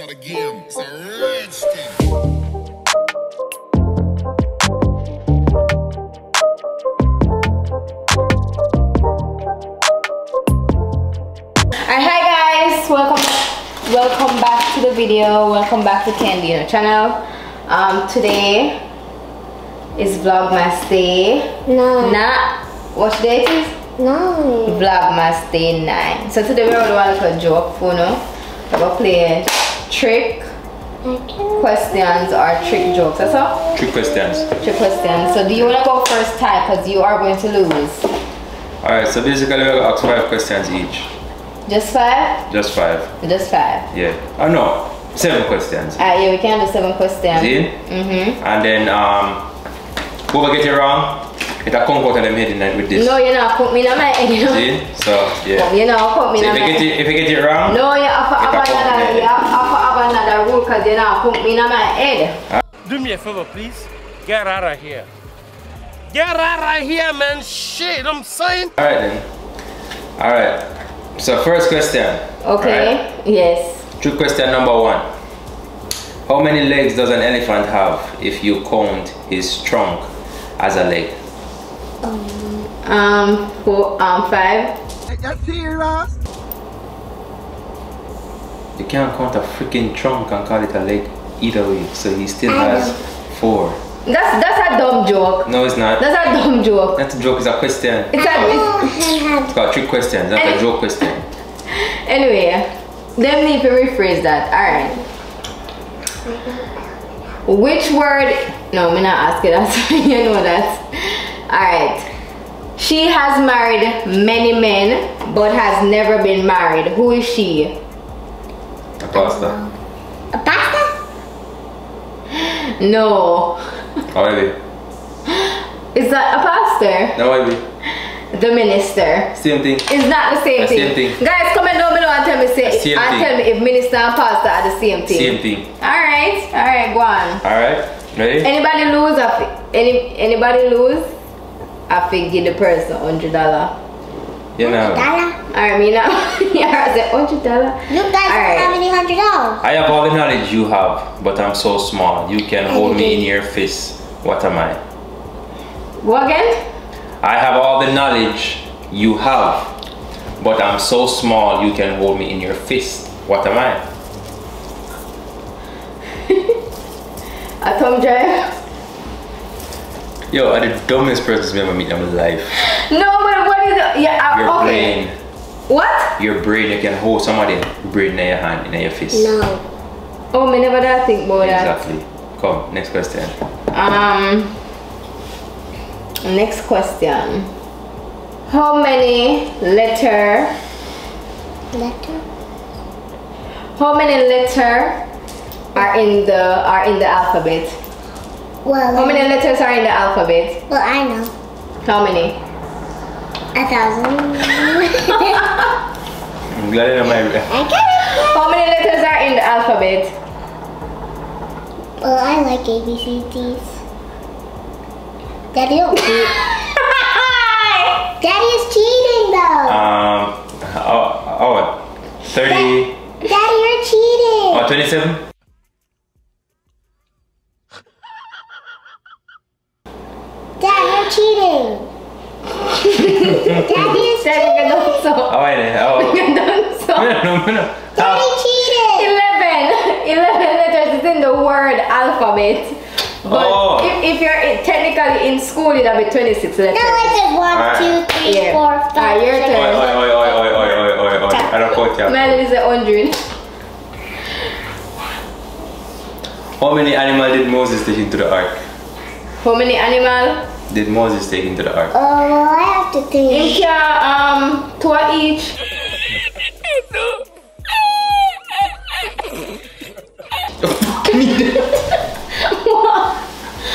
not a game, it's a rich thing. Alright, hi guys, welcome welcome back to the video. Welcome back to Quandinho channel. Um, today is Vlogmas Day. No. Nah, what day it is? No. Vlogmas Day 9. So today we're going to do a little joke for no. We're going to play trick questions or trick jokes. That's all? Trick questions. Trick questions. So do you want to go first time because you are going to lose? Alright, so basically we're gonna ask five questions each. Just five? Just five. Just five. Yeah. Oh no, seven questions. Alright, yeah, we can do seven questions. See? Mm-hmm. And then um whoever get it wrong, it'll come out of them head in with this. No, you know, put me in my head, you know. See? So yeah. You know, put me So in if my you get it if you get it wrong, No, you have to have If I put another, me in you have to have another rule because you know, put me in my head. Do me a favor, please. Get out of here. Get out of here, man. Shit, I'm saying. alright then. Alright. So first question. Okay, Alright. yes. True question number one. How many legs does an elephant have if you count his trunk as a leg? Um, four, um, five. You can't count a freaking trunk and call it a leg either way. So he still I has know. four. That's that's a dumb joke. No, it's not. That's a dumb joke. That's a joke. It's a question. It's a Oh, I It's got trick questions, not a joke question. anyway. let me rephrase that. All right. Which word? No, me not ask it. That's you know that. All right. She has married many men, but has never been married. Who is she? Pasta. A pasta? No. Are? Is that a pastor? No, I. The minister. Same thing. It's not the same The thing. same thing. Guys, comment down below and tell me say and thing. tell me if minister and pastor are the same thing. Same thing. Alright, alright, go on. Alright? Ready? Anybody lose I any anybody lose? I think give the person hundred dollar. You know. Dollar? Alright, me now. yeah, I said hundred dollar. You guys Alright. don't have any hundred dollars. I have all the knowledge you have, but I'm so small. You can hold me in your fist. What am I? Go again? I have all the knowledge you have, but I'm so small you can hold me in your fist. What am I? A thumb drive? Yo, I'm the dumbest person to ever meet in my life. No, but what is it? Yeah, Your uh, okay. brain. What? Your brain, you can hold somebody brain in your hand, in your fist. No. Oh, me never did think about that. Exactly. Come, next question. Um, next question. How many letter? Letter? How many letter are in the are in the alphabet? Well, How many letters are in the alphabet? well, I know. How many? A thousand. I'm glad I know my. I get it. How many letters are in the alphabet? Well, I like ABCDs. Daddy don't cheat. Daddy is cheating though. Um, oh, oh, 30, Daddy, you're cheating. oh, 27? Dad, you're cheating. Daddy is Sabi ka cheating. doon so. Oh, wait, oh. Ka no, no, no. Daddy cheated. 11. 11 letters is in the word alphabet. But Oh. if, if you're in, technically in school, it'll be 26 letters. No, I said one, Alright. two, three, Yeah. four, Alright, five, your turn. Oi, oi, oi, oi, oi, oi, oi, oi, oi. I don't quote you. Mine is a 100. How many animals did Moses take into the ark? How many animal? Did Moses take into the ark? Oh, well, I have to think. In here, um, two each.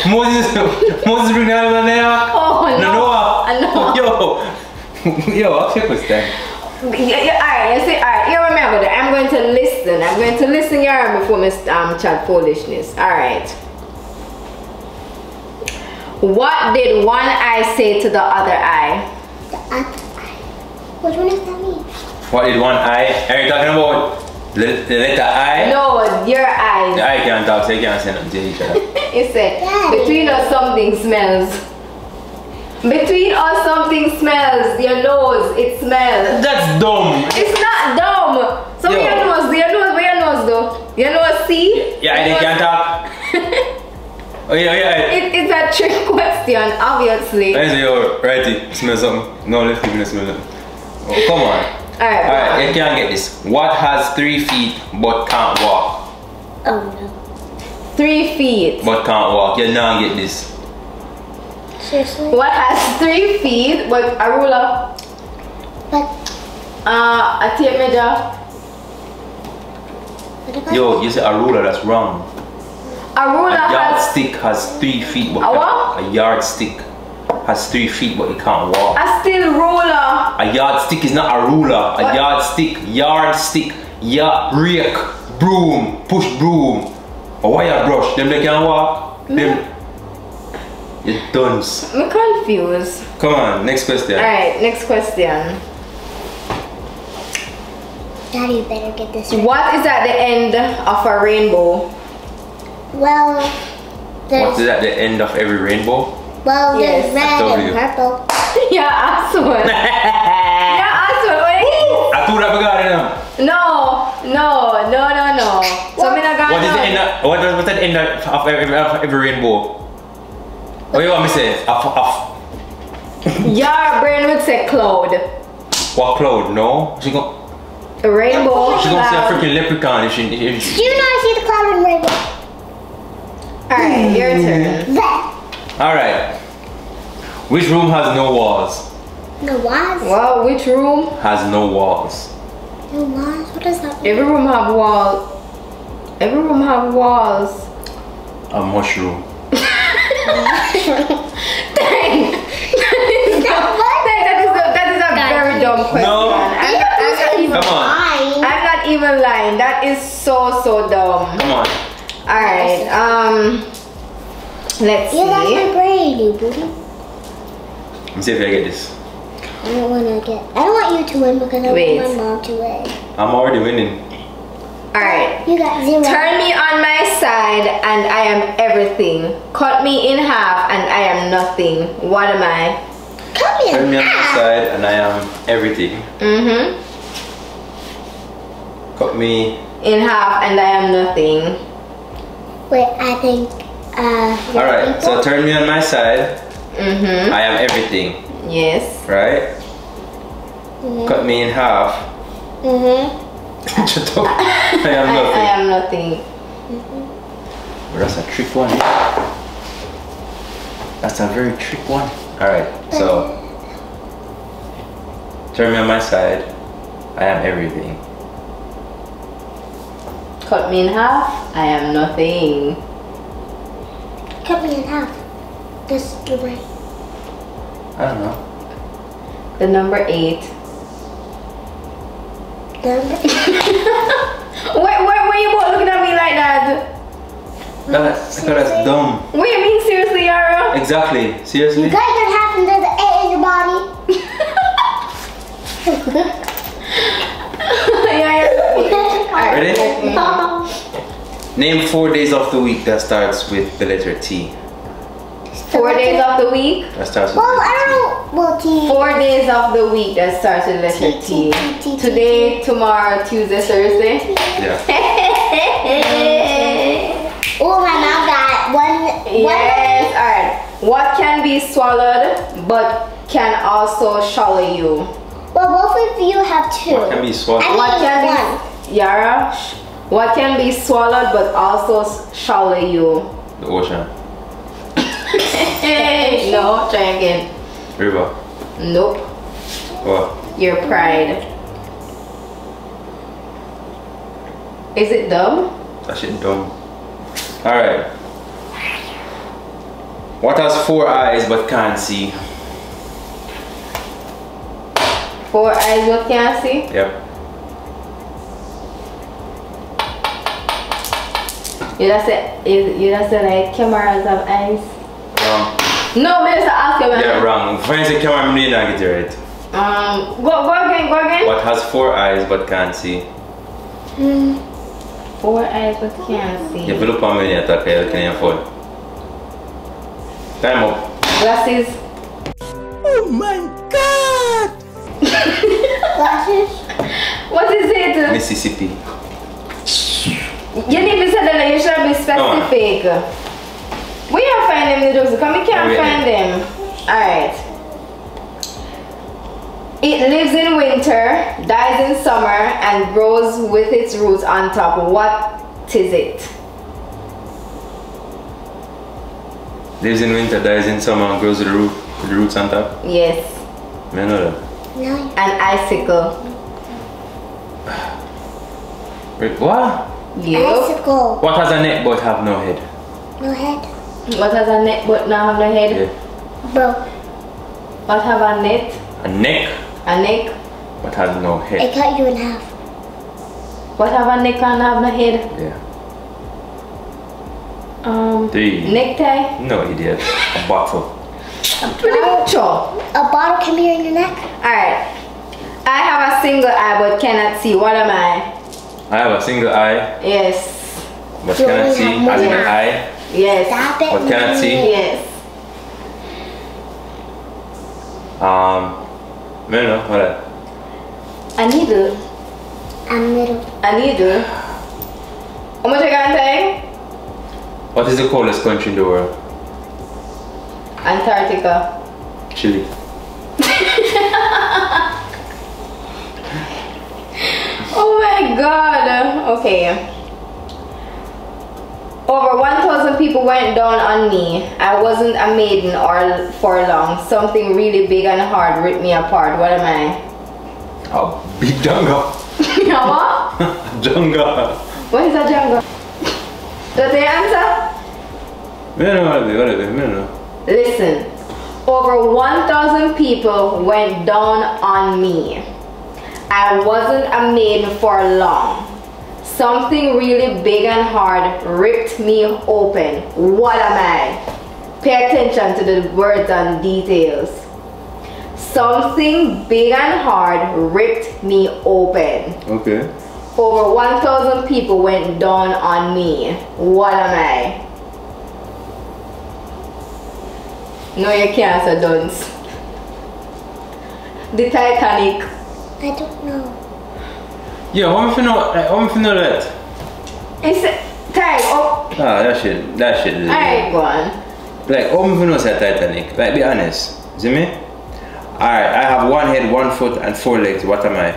Moses, Moses bring the animal in the? Oh, no. No, Noah. I. Yo, yo, I'll check with that. Yeah, yeah, alright, you see, alright, you remember that. I'm going to listen. I'm going to listen here before me um, chat foolishness. Alright. What did one eye say to the other eye? The other eye. Which one does that mean? What did one eye? Are you talking about The, the letter I. No, your eyes. The I can't talk, so you can't say nothing to each other. It said, Daddy. between us something smells. Between us something smells. Your nose, it smells. That's dumb. It's not dumb. So Yo. your nose, your nose, where your nose though? Your nose, see? Yeah, Your they nose- can't talk. Oh yeah, yeah. It, it's a trick question, obviously. I say, yo, righty, smell something. No, lefty, me smell something. Oh, come on. Alright. Alright, you can't get this. What has three feet but can't walk? Oh no. Three feet. But can't walk. You not get this. Seriously? What has three feet but a ruler? But Uh, a tape measure. what about Yo, you say a ruler, that's wrong. A A ruler has yardstick has three feet but A what? can't- a yardstick has three feet but it can't walk. a steel ruler. A yardstick is not a ruler. A What? yardstick, yardstick, yeah, rake, broom, push broom, a wire brush. Them they can walk. Them. You dunce. I'm confused. Come on, next question. Alright, next question. Daddy, you better get this right. What is at the end of a rainbow? Well, What there's is at the end of every rainbow? well, Yes, there's red W. and purple. yeah, ask one. Yeah, ask one. What is thought I forgot it. it? No, no, no, no, no. So me not gonna What is the know. end of, what, what's the end of, of, every, of every rainbow? What you want me to say? Of, of, Your brain would say cloud. what cloud? No? She gon' A rainbow. she gonna say a cloud. freaking leprechaun if she, if she Do you not see the cloud and rainbow? Alright, your turn. Alright. Which room has no walls? No walls? Well, which room? Has no walls. No walls? What does that mean? Every room have walls. Every room have walls. A mushroom. Dang. Dang, that is a, that is a very dumb question. No. I'm, not, I'm, not even, Come on. I'm not even lying. That is so so dumb. Come on. Alright, um let's see. Yeah, that's my see. brain, you booty. Let me see if I get this. I don't want to get. I don't want you to win because I Wait. want my mom to win. I'm already winning. Alright. You got zero. Turn me on my side and I am everything. Cut me in half and I am nothing. What am I? Come here. Turn me on my side and I am everything. Mm-hmm. Cut me. In half and I am nothing. Wait, I think. Uh, your Alright, so turn me on my side. Mm-hmm. I am everything. Yes. Right? Cut me in half. Mhm. Shut. I am nothing. I am nothing. Well, that's a trick one. That's a very trick one. Alright, so turn me on my side. I am everything. Cut me in half. I am nothing. Cut me in half. This is the brain. I don't know. The number eight. Then Wait, wait, why you both looking at me like that? That's, because that's dumb. What do you mean seriously, Yara? Exactly. Seriously? you cut your half and there's an A in your body. yeah, yeah. Alright, Ready? Name four days of the week that starts with the letter T. Four days of the week. That starts with Well, the I letter don't know. Well, T. Four days of the week that starts with letter T, Today, tomorrow, Tuesday, Thursday. Yeah. Oh, my mouth got one. Yes. Alright. What can be swallowed but can also swallow you? Well, both of you have two. What can be swallowed? I What mean, can one. be Yara? sh- What can be swallowed but also swallow you? The ocean. no, try again. River. Nope. What? Your pride. Is it dumb? That shit dumb. Alright. What has four eyes but can't see? Four eyes, what can I see? Yep. You just say you you just say like cameras have eyes. Wrong. No, me just ask you. Yeah, wrong. If I say camera, I'm really not get it right. Um, go go again, go again. What has four eyes but can't see? Hmm. Four eyes but can't see. You look on me and attack you looking at your phone. Time up. Glasses. Glasses? What is it? Mississippi. You need to say that you should be specific. Where you find them noodles? Come we can't Oh, yeah. find them. Alright. It lives in winter, dies in summer, and grows with its roots on top. What is it? Lives in winter, dies in summer, and grows with the root, with the roots on top. Yes. I know that. No. An icicle. Wait, what? Yup. Icicle. What has a neck but have no head? No head. What has a neck but not have a head? Yeah. Bro. What have a neck? A neck A neck? but has no head. I head. cut you in half. What have a neck and have no head? Yeah. Um, Three. necktie? No idiot. A bottle. I'm pretty sure. A bottle can be in your neck. Alright. I have a single eye but cannot see. What am I? I have a single eye Yes. but You cannot only see. have As in an eye. eye. Yes. Stop it. What can I see? Yes. Um. I don't know. What that? A needle. A middle. A needle. How much I got take? What is the coldest country in the world? Antarctica. Chile. Oh my god. Okay. Over 1,000 people went down on me. I wasn't a maiden or for long. Something really big and hard ripped me apart. What am I? A big jungle. You know what? jungle. What is a jungle? Does the answer? I don't know what it is. What it is. I don't know. Listen. Over 1,000 people went down on me. I wasn't a maiden for long. Something really big and hard ripped me open. What am I? Pay attention to the words and details. Something big and hard ripped me open. Okay. Over 1,000 people went down on me. What am I? No, you can't answer dunce. The Titanic. I don't know. Yeah, what if you know? Like, what if you know that? It's time. Oh, Ah, that shit. That shit. is- alright, go on. Like, what if you know that Titanic? Like, be honest. See me? Alright, I have one head, one foot, and four legs. What am I?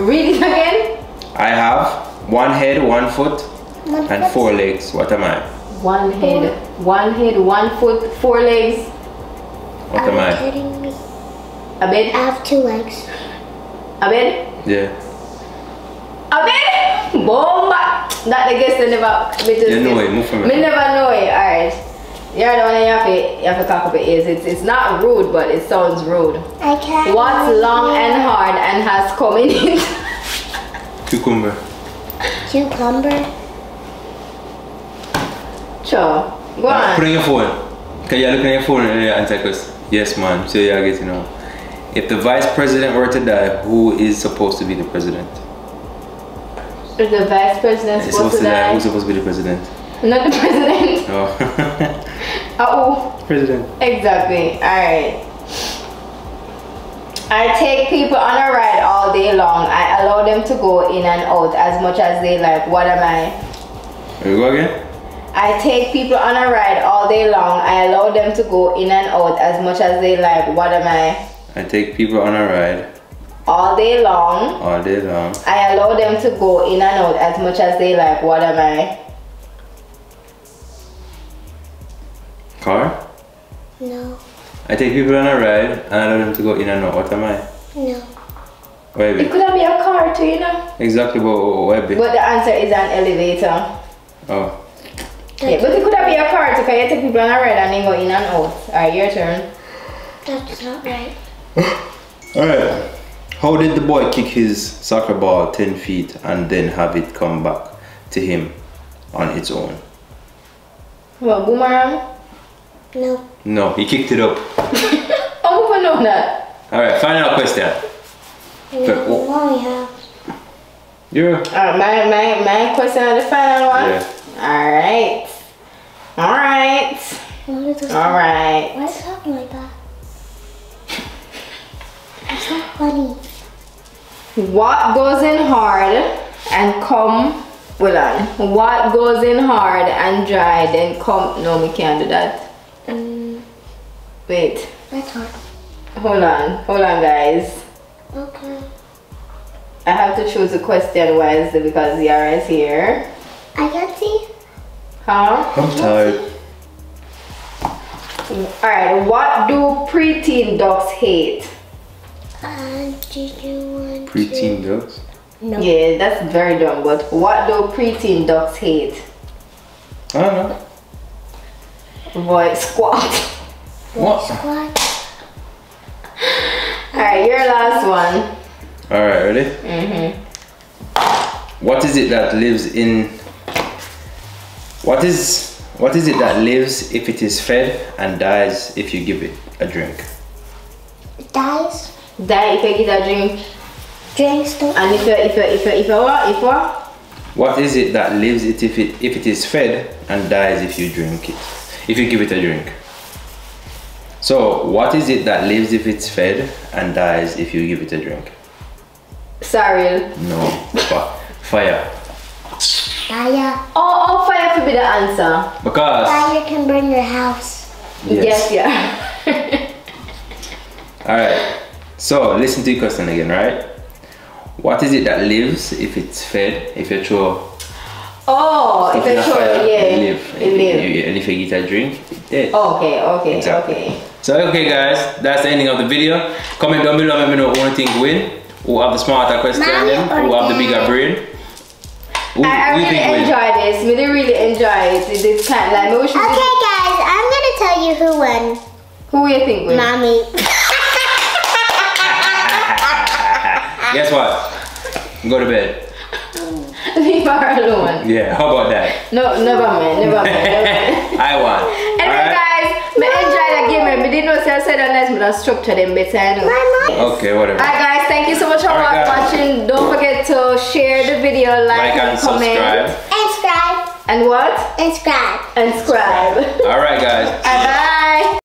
Read it again. I have one head, one foot, One and foot. four legs. What am I? One head, one head, one foot, four legs. What Are am you I? kidding me? A I bed, have two legs. A bed, Yeah. a bed. Bomba. That the guess they never. me just- You know it, move from it. Me never know it. Alright. You're the one that you have to, you have to cock up your ears. It's, it's not rude, but it sounds rude. I can't. What's long hear. and hard and has come in it? Cucumber. Cucumber. Sure. Go Ah, Put on. on your phone. Can you look at your phone and you answer question? Yes, man. So you're getting know. If the vice president were to die, who is supposed to be the president? Is the vice president Is supposed to die? Who's supposed to be the president? Not the president. Oh. Oh, president. exactly. Alright. I take people on a ride all day long. I allow them to go in and out as much as they like. What am I? Here we go again. I take people on a ride all day long. I allow them to go in and out as much as they like. What am I? I take people on a ride All day long. all day long. I allow them to go in and out as much as they like. What am I? Car. No. I take people on a ride and I allow them to go in and out. What am I? No. Why It could have been a car too, you know. Exactly what why be? But the answer is an elevator. Oh. Yeah, but it could have been a car too, because you take people on a ride and then go in and out. Alright, your turn. That's not right. Alright. How did the boy kick his soccer ball 10 feet and then have it come back to him on its own? What, boomerang? No. No, he kicked it up. Oh, who know that? Alright, final question. No. oh. Now we have. Yeah. Alright, my, my, my question on the final one? Yeah. Alright. Alright. What is this? Alright. Why are you talking like that? It's funny. What goes in hard and come well on. What goes in hard and dry then come no we can't do that. Um, Wait. that's hard. Hold on. Hold on guys. Okay. I have to choose a question wisely because Yara is here. I can't see. Huh? I'm tired. Alright, what do preteen dogs hate? Uh, did you want Preteen girls. No. Yeah, that's very dumb, but what do preteen dogs hate? I don't know. Boy, squat. What? Squat. Alright, your last one. Alright, ready? Mm-hmm. What is it that lives in what is what is it that lives if it is fed and dies if you give it a drink? Dies. Die if you get a drink. Drinks don't. And if you if you if you if you what? If what? What is it that lives it if it if it is fed and dies if you drink it? If you give it a drink. So what is it that lives if it's fed and dies if you give it a drink? Sorry. No. Fi- Fire. Fire. Oh, oh, fire could be the answer. Because Fire can burn your house. Yes, yeah. Alright. So listen to your question again, right? What is it that lives if it's fed? If you throw oh, if stuff in you throw fire, yeah, it live. it If live. and if you get a drink, it dead. Oh, okay, okay, Exactly. okay. So okay guys, that's the ending of the video. Comment down below let me know who you think win. Who have the smarter question Mommy then? Who have the bigger brain? Who, I, I who really think win? enjoy this. Me they really enjoy it. It- It's kind of like maybe we should do- Okay, guys, I'm gonna tell you who won. Who you think win? Mommy. Guess what? Go to bed. Leave her alone. Yeah, how about that? No, never mind, never mind. Never mind. I won. Anyway, Alright? guys, me enjoy the game. Me didn't know say I said unless me just structure them better. I know. My mom. Okay, whatever. Alright guys, thank you so much for Alright, guys. watching. Don't forget to share the video, like, Like and comment. subscribe. And subscribe. And what? And subscribe. And subscribe. Alright guys. Bye bye.